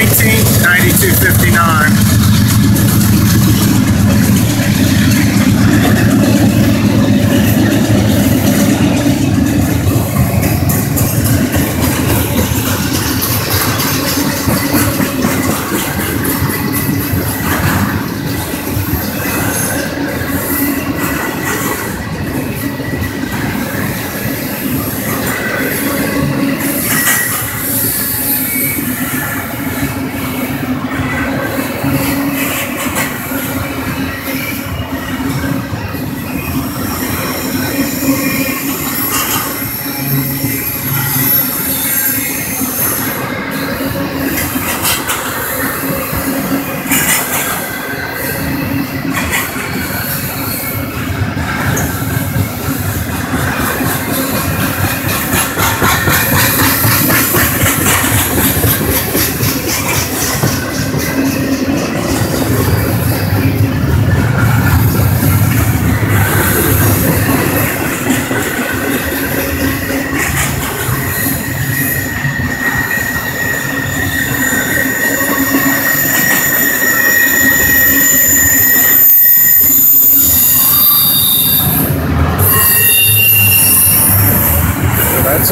1992 59.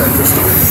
interesting.